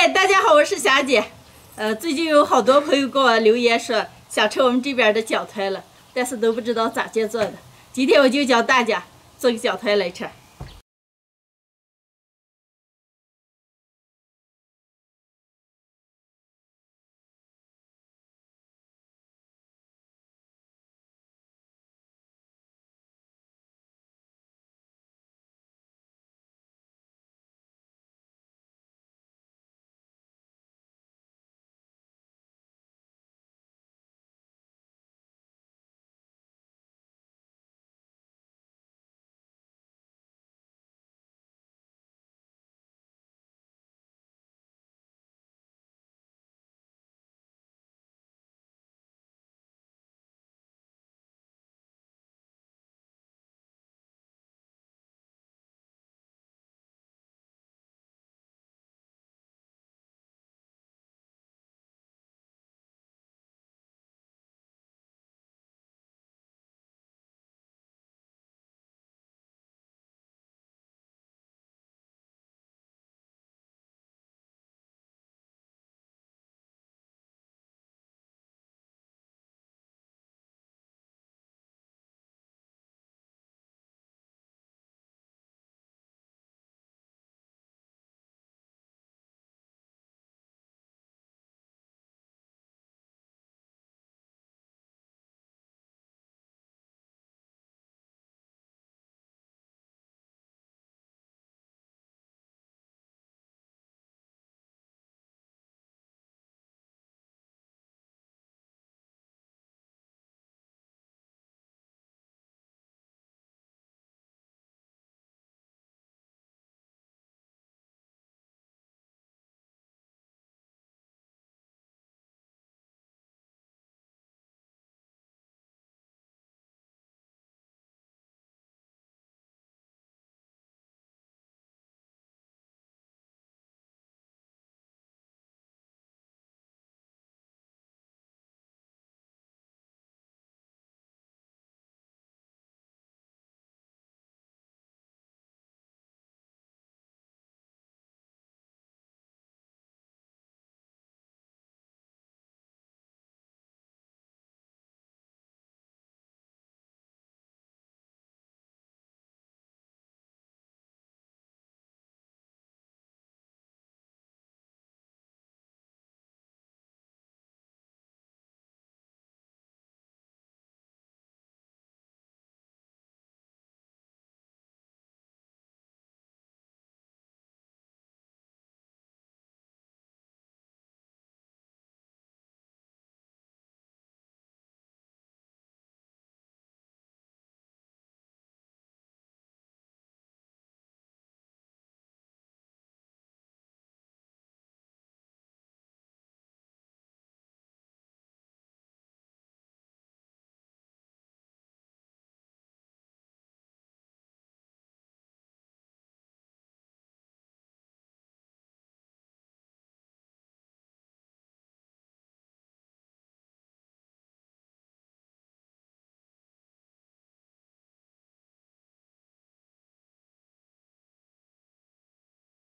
哎，大家好，我是霞姐。呃，最近有好多朋友给我留言说想吃我们这边的饺团了，但是都不知道咋介做的。今天我就教大家做个饺团来吃。